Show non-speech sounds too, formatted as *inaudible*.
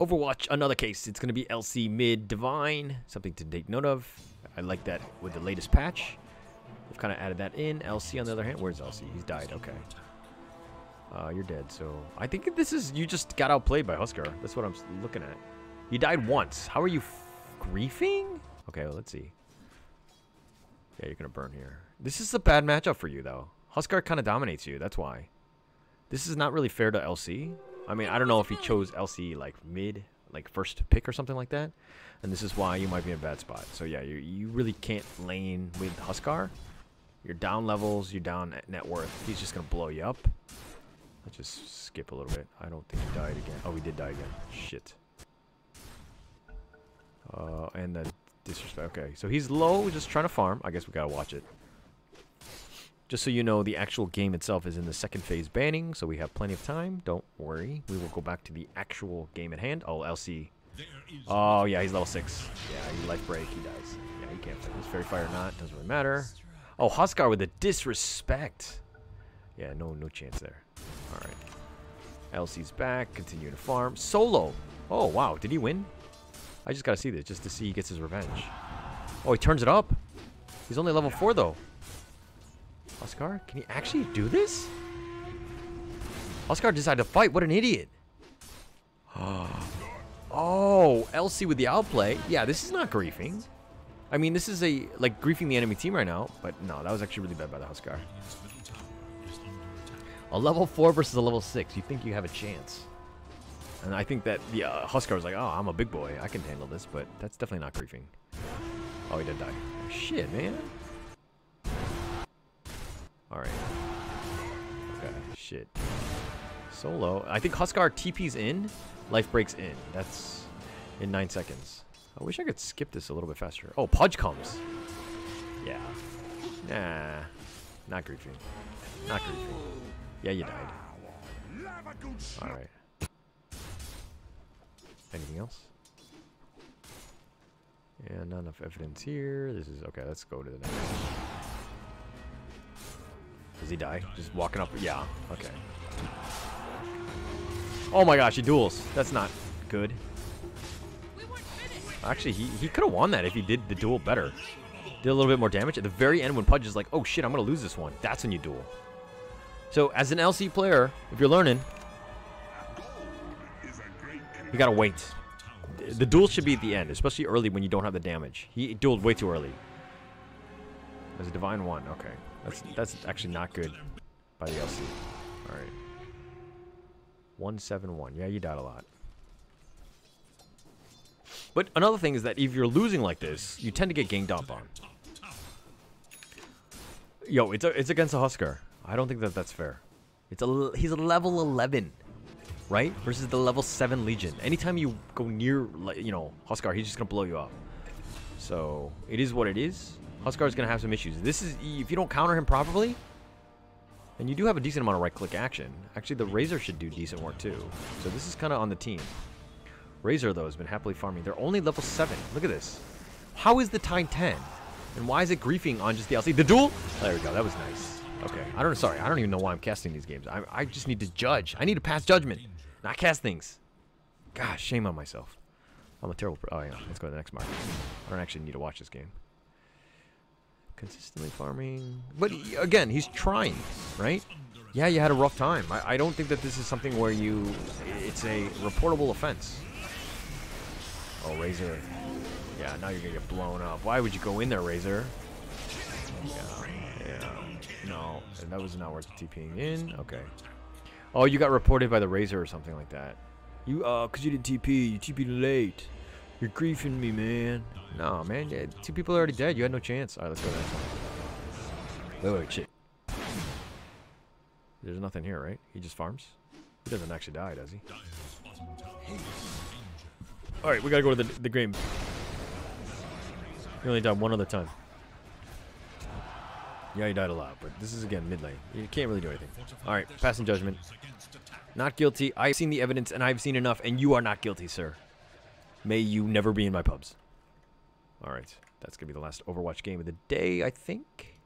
Overwatch, another case. It's going to be LC mid divine. Something to take note of. I like that with the latest patch. We've kind of added that in. LC on the other hand, where's LC? He's died. Okay. Uh, you're dead. So I think this is you just got outplayed by Huskar. That's what I'm looking at. You died once. How are you griefing? Okay, well, let's see. Yeah, you're gonna burn here. This is a bad matchup for you though. Huskar kind of dominates you. That's why. This is not really fair to LC. I mean, I don't know if he chose LC like mid, like first pick or something like that. And this is why you might be in a bad spot. So yeah, you you really can't lane with Huskar. You're down levels. You're down net worth. He's just gonna blow you up. Let's just skip a little bit. I don't think he died again. Oh, he did die again. Shit. Uh, and the disrespect. Okay, so he's low, just trying to farm. I guess we gotta watch it. Just so you know, the actual game itself is in the second phase banning, so we have plenty of time. Don't worry. We will go back to the actual game at hand. Oh, LC. Oh, yeah, he's level 6. Yeah, he life break, he dies. Yeah, he can't fight. He's Faerie Fire or not, doesn't really matter. Oh, Huskar with the disrespect. Yeah, no no chance there. Alright. LC's back, continue to farm. Solo. Oh, wow, did he win? I just gotta see this, just to see he gets his revenge. Oh, he turns it up. He's only level 4, though. Huskar, can he actually do this? Huskar decided to fight. What an idiot. *gasps* oh, LC with the outplay. Yeah, this is not griefing. I mean, this is a like griefing the enemy team right now, but no, that was actually really bad by the Huskar. A level 4 versus a level 6. You think you have a chance. And I think that the uh, Huskar was like, oh, I'm a big boy. I can handle this, but that's definitely not griefing. Oh, he did die. Shit, man. Alright. Okay, shit. Solo. I think Huskar TP's in, life breaks in. That's in 9 seconds. I wish I could skip this a little bit faster. Oh, Pudge comes. Yeah. Nah. Not griefing. Not griefing. Yeah, you died. Alright. Anything else? Yeah, not enough evidence here. This is okay. Let's go to the next. Does he die? Just walking up? Yeah. Okay. Oh my gosh, he duels. That's not good. Actually, he, he could have won that if he did the duel better. Did a little bit more damage. At the very end, when Pudge is like, oh shit, I'm going to lose this one. That's when you duel. So, as an LC player, if you're learning, you got to wait. The duel should be at the end, especially early when you don't have the damage. He dueled way too early. There's a divine one. Okay, that's that's actually not good by the LC. All right, one seven one. Yeah, you died a lot. But another thing is that if you're losing like this, you tend to get ganged up on. Yo, it's a, it's against a Huskar. I don't think that that's fair. It's a he's a level 11, right? Versus the level 7 Legion. Anytime you go near, you know, Huskar, he's just gonna blow you up. So it is what it is. Huskar's gonna have some issues. This is if you don't counter him properly, and you do have a decent amount of right-click action. Actually, the Razor should do decent work too. So this is kind of on the team. Razor though has been happily farming. They're only level seven. Look at this. How is the Tide 10? And why is it griefing on just the LC? The duel? There we go. That was nice. Okay. I don't. Sorry. I don't even know why I'm casting these games. I, I just need to judge. I need to pass judgment, not cast things. Gosh, shame on myself. I'm a terrible. Oh yeah. Let's go to the next market. I don't actually need to watch this game. Consistently farming, but he- again, he's trying, right? Yeah, you had a rough time. I, I don't think that this is something where you. It's a reportable offense. Oh, Razor. Yeah, now you're gonna get blown up. Why would you go in there, Razor? Yeah, yeah. No, and that was not worth TPing in. Okay. Oh, you got reported by the Razor or something like that. You, uh, cause you didn't TP. You TP'd late. You're griefing me, man. No, man. Yeah, two people are already dead. You had no chance. All right, let's go next. Wait, wait, shit. There's nothing here, right? He just farms? He doesn't actually die, does he? Alright, we gotta go to the, the game. He only died one other time. Yeah, he died a lot, but this is again mid lane. You can't really do anything. Alright, passing judgment. Not guilty. I've seen the evidence and I've seen enough, and you are not guilty, sir. May you never be in my pubs. Alright, that's gonna be the last Overwatch game of the day, I think.